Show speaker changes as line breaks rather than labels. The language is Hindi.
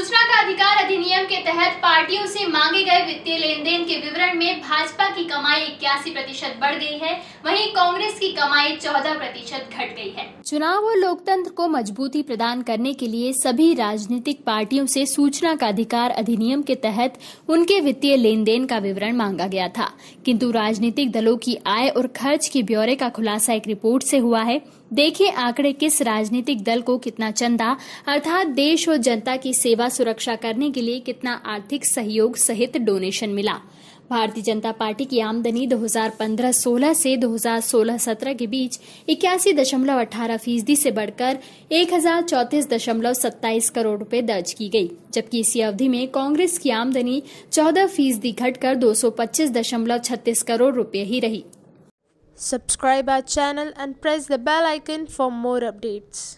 का अधिकार अधिनियम के तहत पार्टियों से मांगे गए वित्तीय लेन देन के विवरण में भाजपा की कमाई इक्यासी प्रतिशत बढ़ गई है, वहीं कांग्रेस की कमाई चौदह प्रतिशत घट गई है। चुनाव और लोकतंत्र को मजबूती प्रदान करने के लिए सभी राजनीतिक पार्टियों से सूचना का अधिकार अधिनियम के तहत उनके वित्तीय लेन देन का विवरण मांगा गया था। किंतु राजनीतिक दलों की आय और खर्च के ब्यौरे का खुलासा एक रिपोर्ट से हुआ है। देखिए आंकड़े किस राजनीतिक दल को कितना चंदा, अर्थात देश और जनता की सेवा सुरक्षा करने के लिए कितना आर्थिक सहयोग सहित डोनेशन मिला। भारतीय जनता पार्टी की आमदनी 2015-16 से 2016-17 के बीच इक्यासी दशमलव अठारह फ़ीसदी से बढ़कर एक हज़ार चौतीस दशमलव सत्ताईस करोड़ रुपए दर्ज की गई जबकि इसी अवधि में कांग्रेस की आमदनी 14 फ़ीसदी घटकर दो सौ पच्चीस दशमलव छत्तीस करोड़ रुपए ही रही
Subscribe our channel and press the bell icon for more updates.